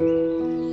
Música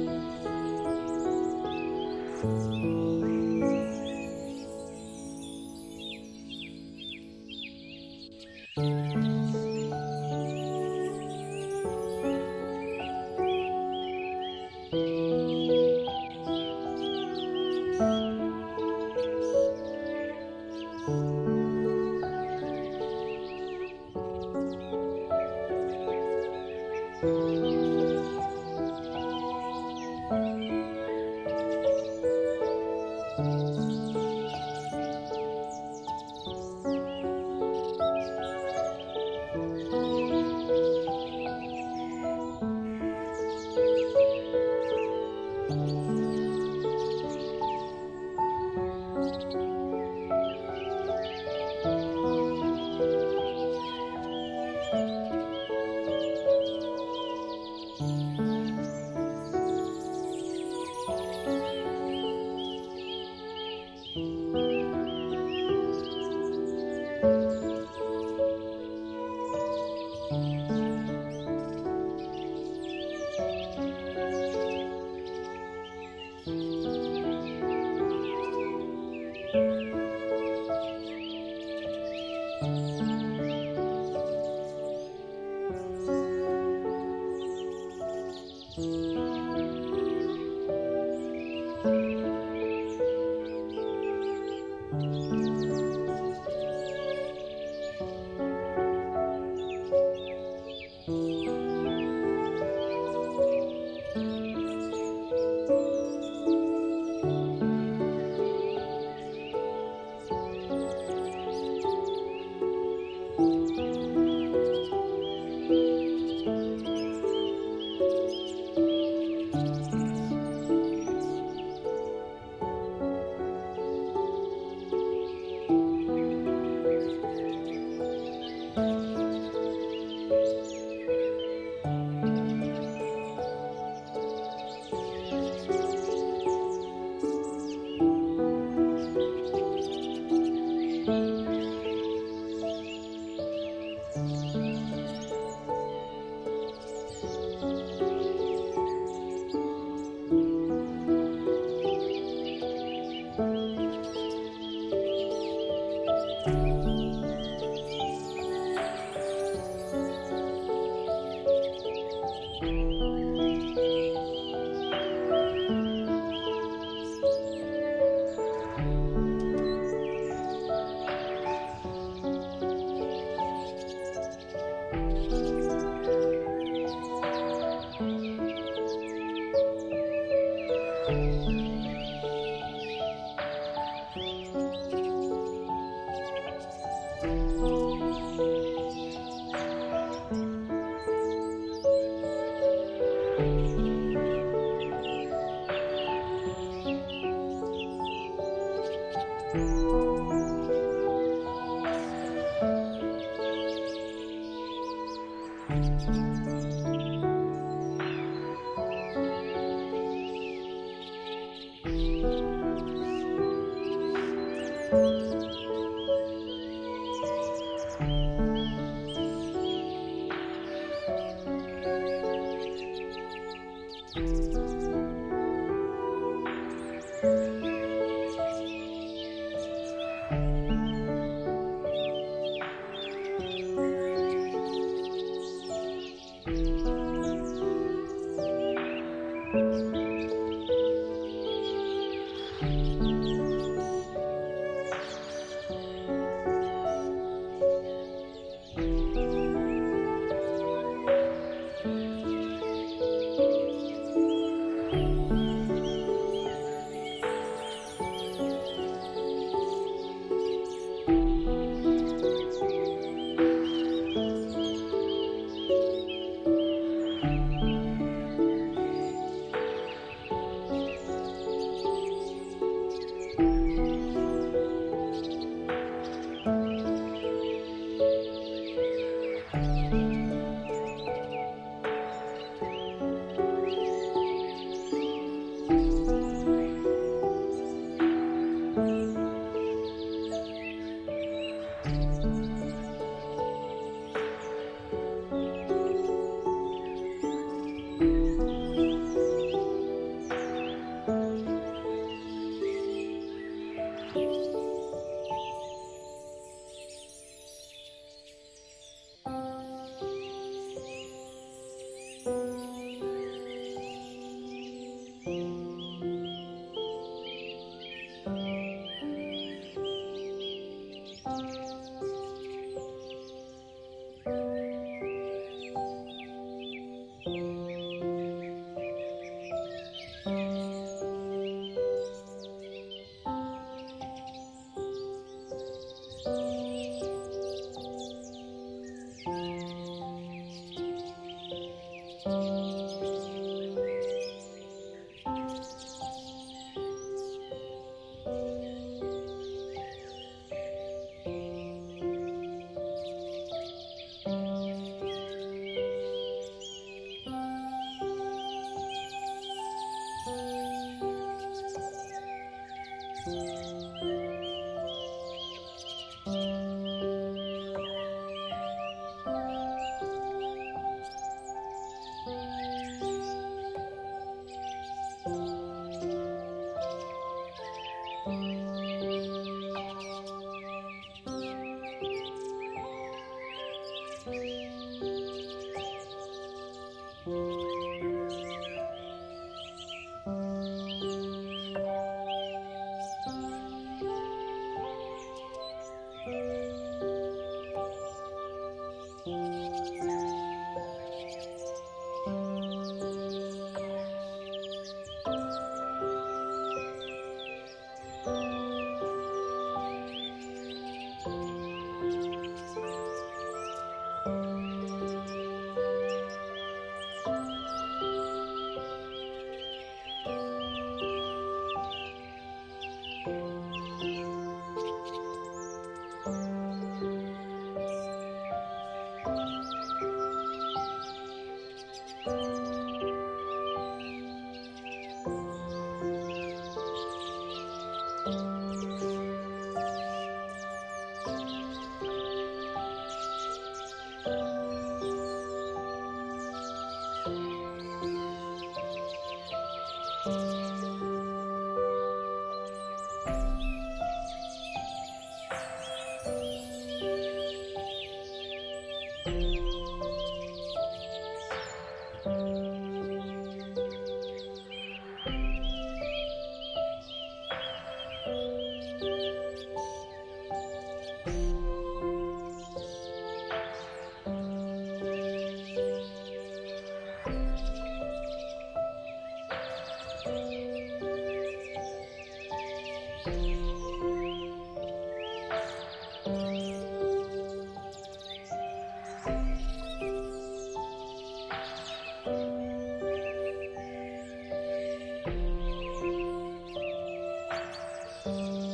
了。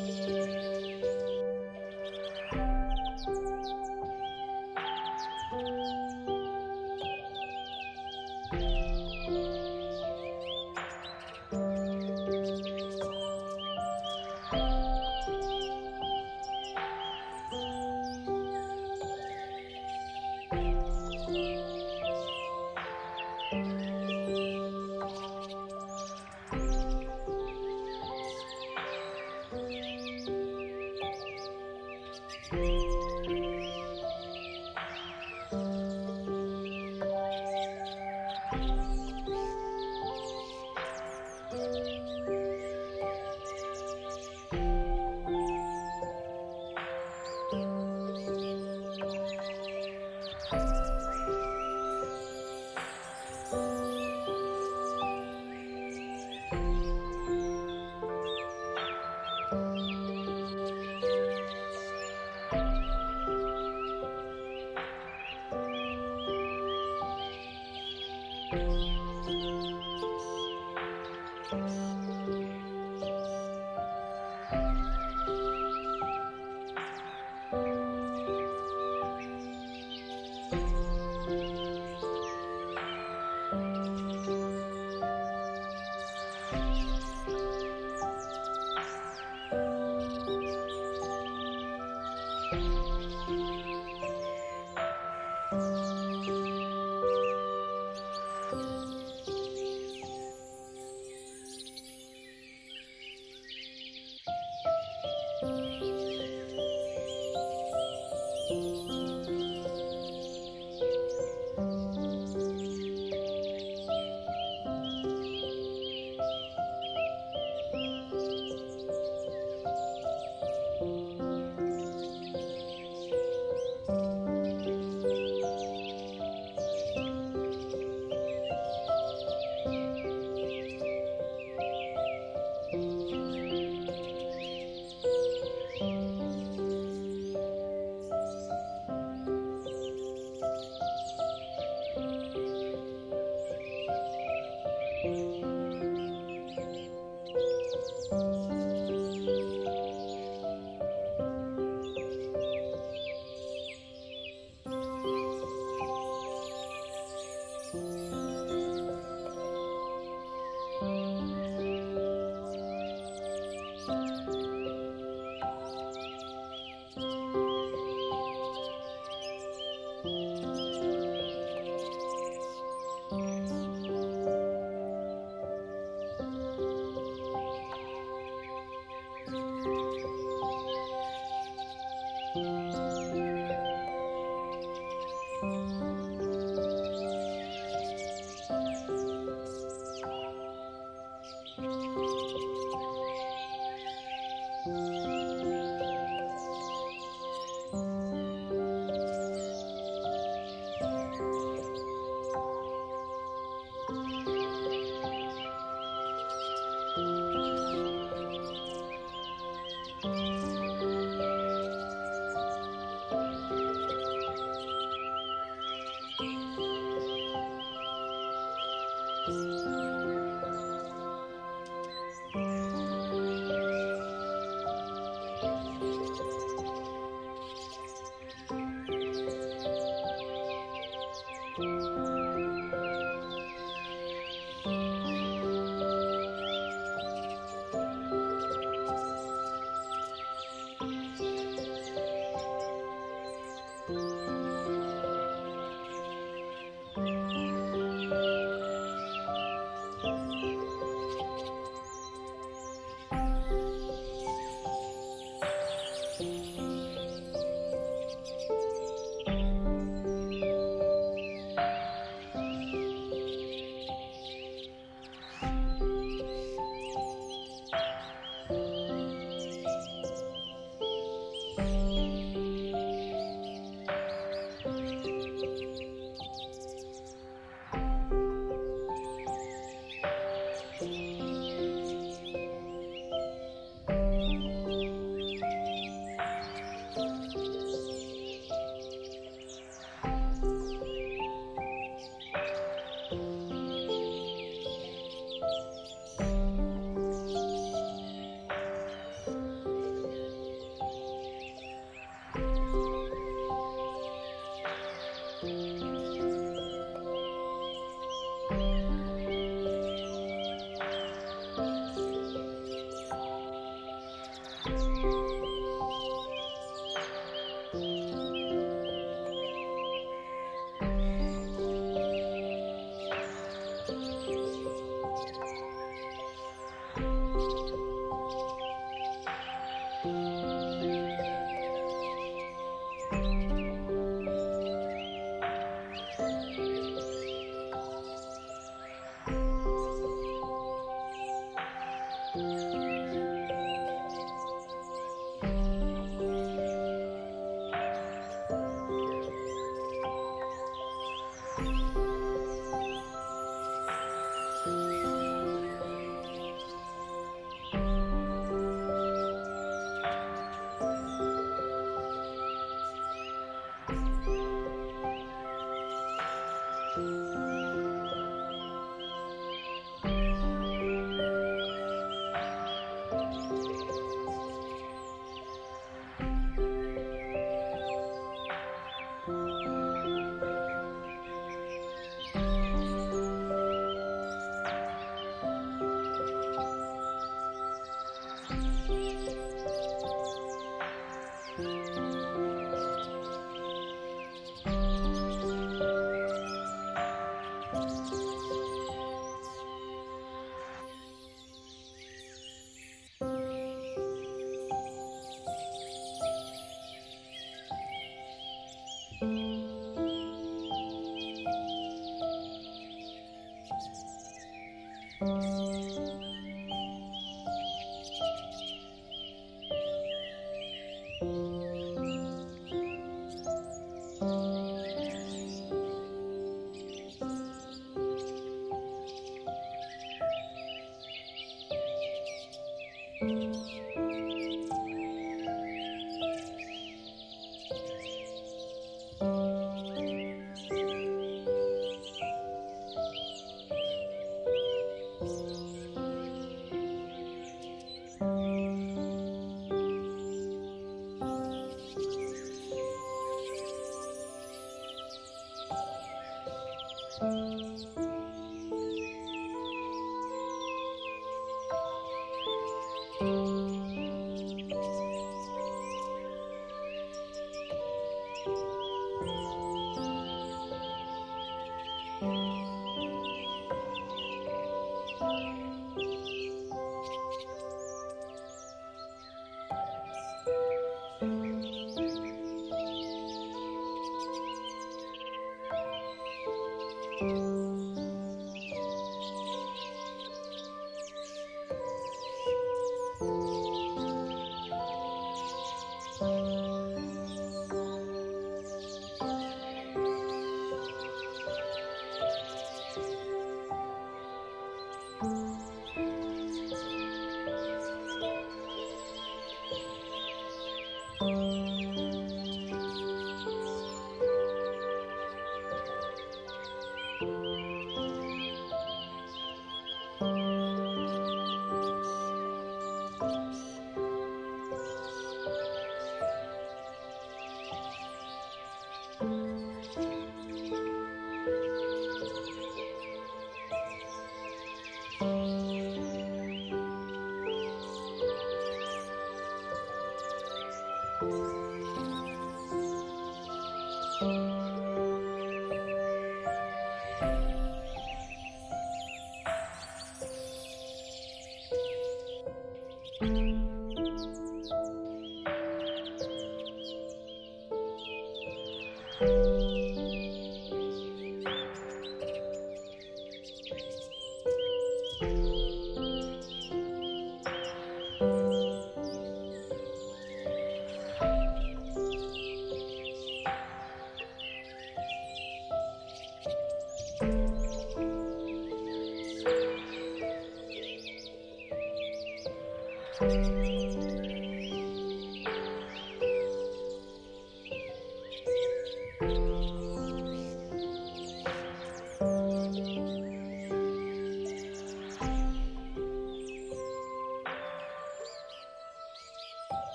Bye.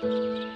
Música